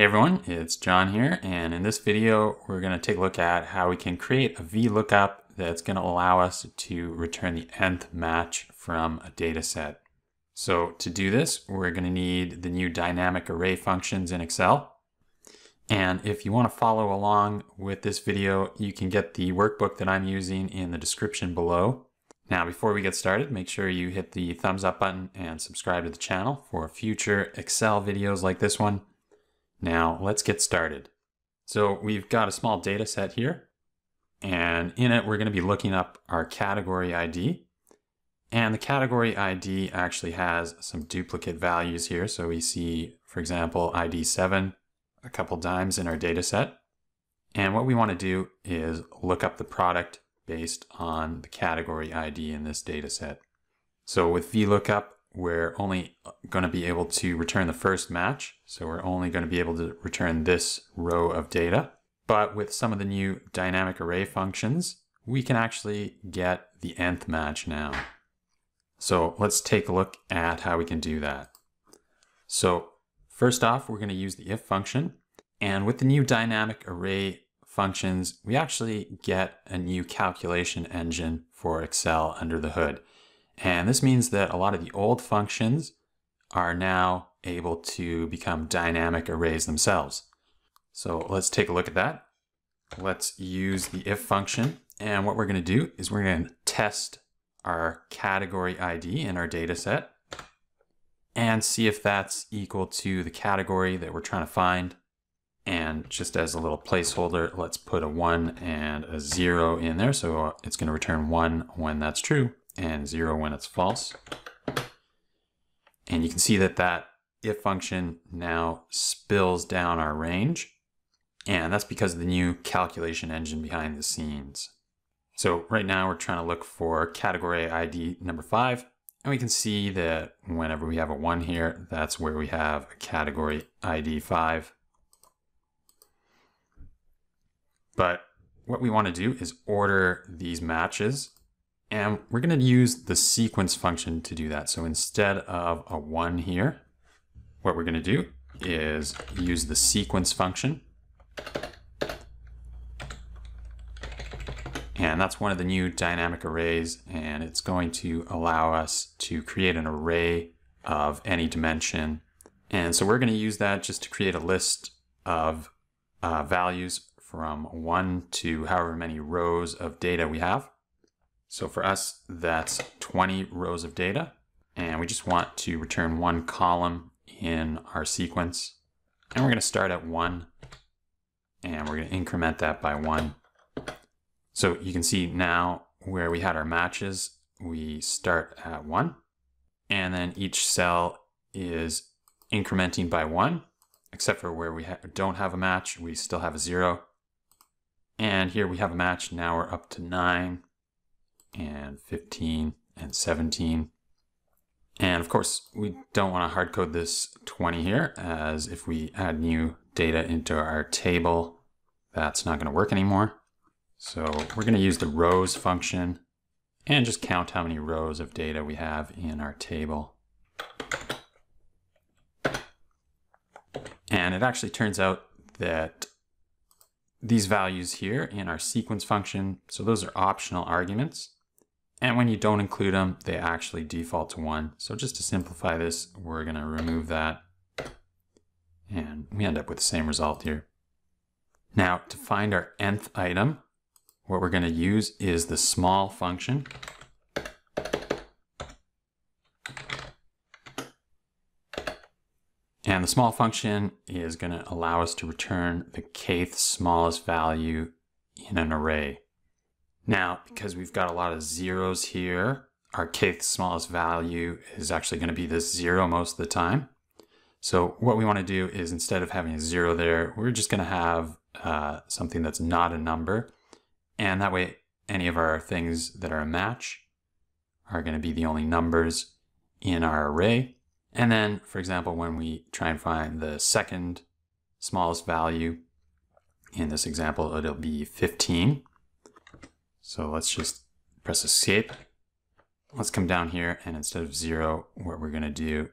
Hey everyone, it's John here, and in this video we're going to take a look at how we can create a VLOOKUP that's going to allow us to return the nth match from a data set. So to do this, we're going to need the new dynamic array functions in Excel. And if you want to follow along with this video, you can get the workbook that I'm using in the description below. Now, before we get started, make sure you hit the thumbs up button and subscribe to the channel for future Excel videos like this one. Now let's get started. So we've got a small data set here and in it we're going to be looking up our category ID and the category ID actually has some duplicate values here. So we see, for example, ID 7 a couple times in our data set. And what we want to do is look up the product based on the category ID in this data set. So with VLOOKUP, we're only going to be able to return the first match. So we're only going to be able to return this row of data. But with some of the new dynamic array functions, we can actually get the nth match now. So let's take a look at how we can do that. So first off, we're going to use the if function. And with the new dynamic array functions, we actually get a new calculation engine for Excel under the hood. And this means that a lot of the old functions are now able to become dynamic arrays themselves. So let's take a look at that. Let's use the if function. And what we're going to do is we're going to test our category ID in our data set and see if that's equal to the category that we're trying to find. And just as a little placeholder, let's put a 1 and a 0 in there. So it's going to return 1 when that's true and zero when it's false. And you can see that that if function now spills down our range. And that's because of the new calculation engine behind the scenes. So right now we're trying to look for category ID number five. And we can see that whenever we have a one here, that's where we have a category ID five. But what we want to do is order these matches and we're going to use the sequence function to do that. So instead of a 1 here, what we're going to do is use the sequence function. And that's one of the new dynamic arrays, and it's going to allow us to create an array of any dimension. And so we're going to use that just to create a list of uh, values from 1 to however many rows of data we have. So for us, that's 20 rows of data. And we just want to return one column in our sequence. And we're going to start at 1. And we're going to increment that by 1. So you can see now where we had our matches, we start at 1. And then each cell is incrementing by 1. Except for where we ha don't have a match, we still have a 0. And here we have a match. Now we're up to 9 and 15 and 17. And of course, we don't want to hard code this 20 here, as if we add new data into our table, that's not going to work anymore. So we're going to use the rows function and just count how many rows of data we have in our table. And it actually turns out that these values here in our sequence function, so those are optional arguments. And when you don't include them, they actually default to one. So just to simplify this, we're gonna remove that. And we end up with the same result here. Now to find our nth item, what we're gonna use is the small function. And the small function is gonna allow us to return the kth smallest value in an array. Now, because we've got a lot of zeros here, our kth smallest value is actually going to be this zero most of the time. So what we want to do is instead of having a zero there, we're just going to have uh, something that's not a number. And that way, any of our things that are a match are going to be the only numbers in our array. And then, for example, when we try and find the second smallest value, in this example, it'll be 15. So let's just press escape. Let's come down here and instead of zero, what we're gonna do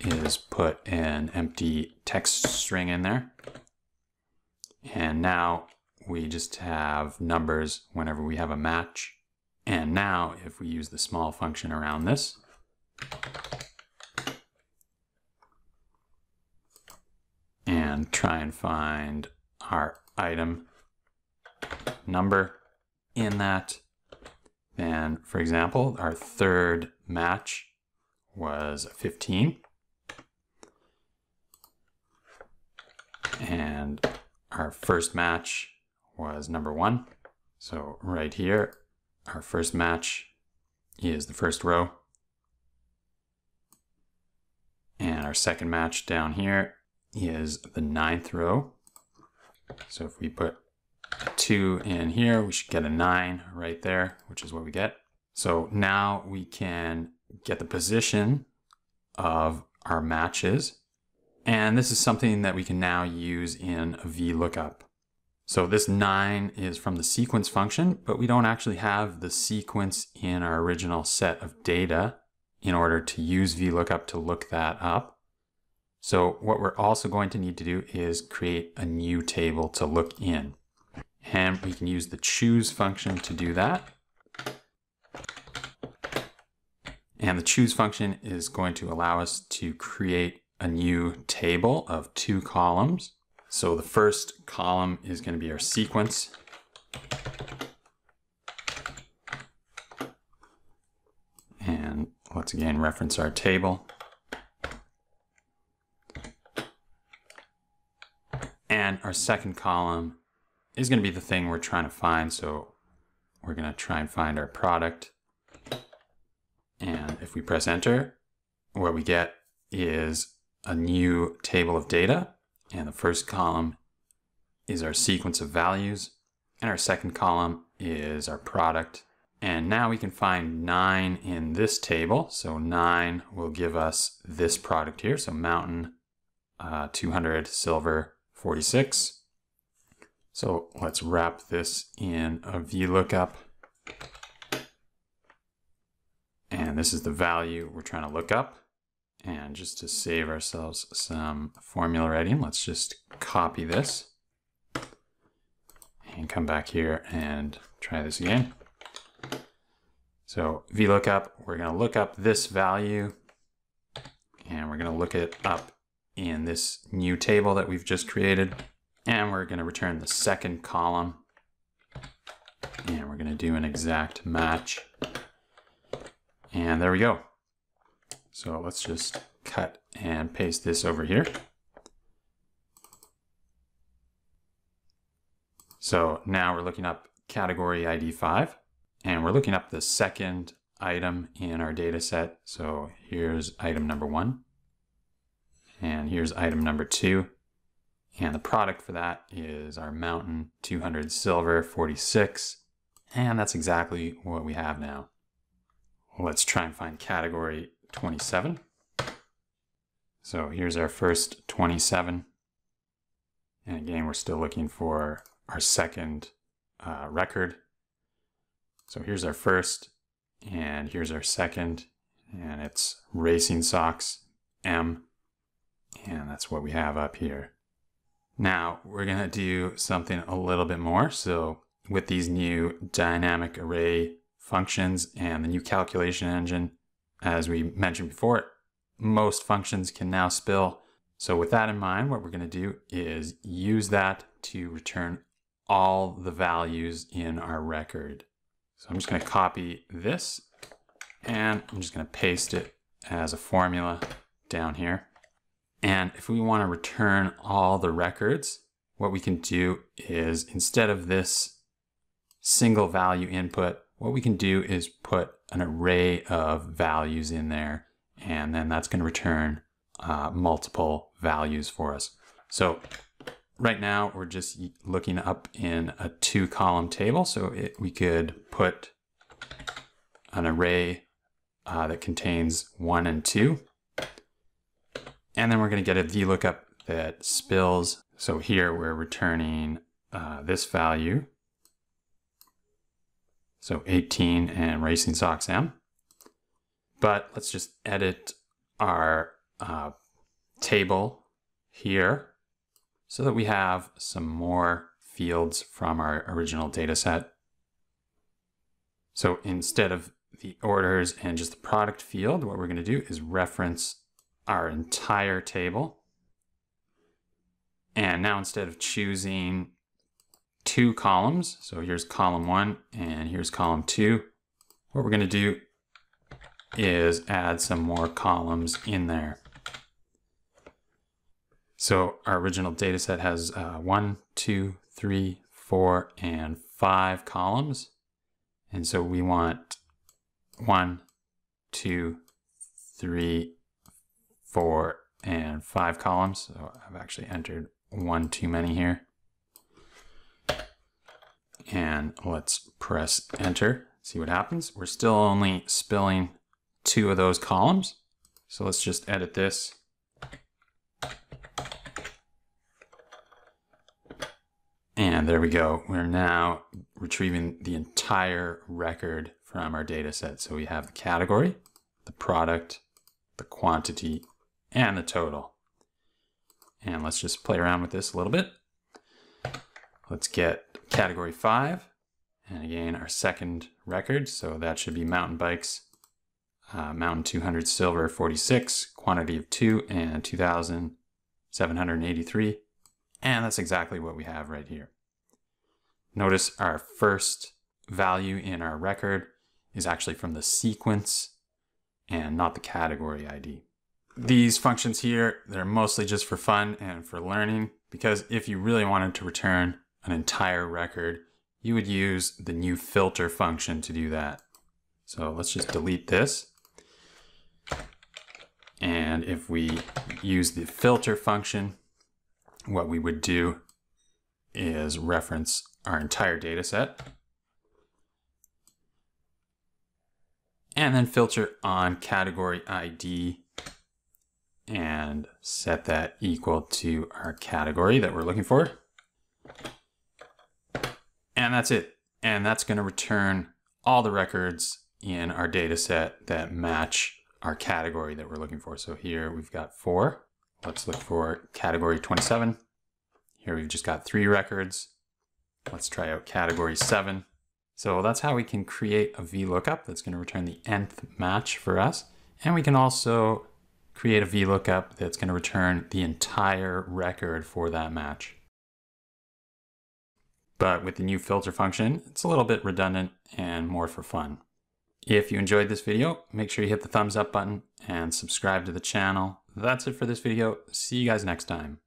is put an empty text string in there. And now we just have numbers whenever we have a match. And now if we use the small function around this, and try and find our item number in that, And for example, our third match was 15. And our first match was number one. So right here, our first match is the first row. And our second match down here is the ninth row. So if we put two in here, we should get a nine right there, which is what we get. So now we can get the position of our matches. And this is something that we can now use in a VLOOKUP. So this 9 is from the sequence function, but we don't actually have the sequence in our original set of data in order to use VLOOKUP to look that up. So what we're also going to need to do is create a new table to look in. And we can use the choose function to do that. And the choose function is going to allow us to create a new table of two columns. So the first column is going to be our sequence. And let's again reference our table. And our second column is going to be the thing we're trying to find. So we're going to try and find our product. And if we press enter, what we get is a new table of data. And the first column is our sequence of values. And our second column is our product. And now we can find nine in this table. So nine will give us this product here. So mountain, uh, 200 silver, 46. So let's wrap this in a VLOOKUP. And this is the value we're trying to look up. And just to save ourselves some formula writing, let's just copy this and come back here and try this again. So VLOOKUP, we're going to look up this value and we're going to look it up in this new table that we've just created. And we're going to return the second column. And we're going to do an exact match. And there we go. So let's just cut and paste this over here. So now we're looking up category ID 5 and we're looking up the second item in our data set. So here's item number one. And here's item number two. And the product for that is our mountain 200 silver 46. And that's exactly what we have now. Let's try and find category 27. So here's our first 27. And again, we're still looking for our second uh, record. So here's our first, and here's our second, and it's Racing Socks M. And that's what we have up here. Now we're gonna do something a little bit more. So with these new dynamic array functions and the new calculation engine, as we mentioned before, most functions can now spill. So with that in mind, what we're gonna do is use that to return all the values in our record. So I'm just gonna copy this and I'm just gonna paste it as a formula down here. And if we want to return all the records, what we can do is instead of this single value input, what we can do is put an array of values in there, and then that's going to return uh, multiple values for us. So right now we're just looking up in a two column table. So it, we could put an array uh, that contains one and two. And then we're going to get a VLOOKUP that spills. So here we're returning uh, this value. So 18 and Racing Socks M. But let's just edit our uh, table here so that we have some more fields from our original data set. So instead of the orders and just the product field, what we're going to do is reference our entire table. And now instead of choosing two columns, so here's column one and here's column two, what we're going to do is add some more columns in there. So our original data set has uh, one, two, three, four, and five columns. And so we want one, two, three, four, and five columns. So I've actually entered one too many here. And let's press enter, see what happens. We're still only spilling two of those columns. So let's just edit this. And there we go. We're now retrieving the entire record from our data set. So we have the category, the product, the quantity, and the total. And let's just play around with this a little bit. Let's get category five. And again, our second record. So that should be mountain bikes, uh, mountain 200 silver 46, quantity of two and 2,783. And that's exactly what we have right here. Notice our first value in our record is actually from the sequence and not the category ID. These functions here, they're mostly just for fun and for learning because if you really wanted to return an entire record, you would use the new filter function to do that. So let's just delete this. And if we use the filter function, what we would do is reference our entire data set and then filter on category ID and set that equal to our category that we're looking for. And that's it. And that's going to return all the records in our data set that match our category that we're looking for. So here we've got four. Let's look for category 27. Here we've just got three records. Let's try out category seven. So that's how we can create a VLOOKUP that's going to return the nth match for us. And we can also create a VLOOKUP that's going to return the entire record for that match. But with the new filter function, it's a little bit redundant and more for fun. If you enjoyed this video, make sure you hit the thumbs up button and subscribe to the channel. That's it for this video. See you guys next time.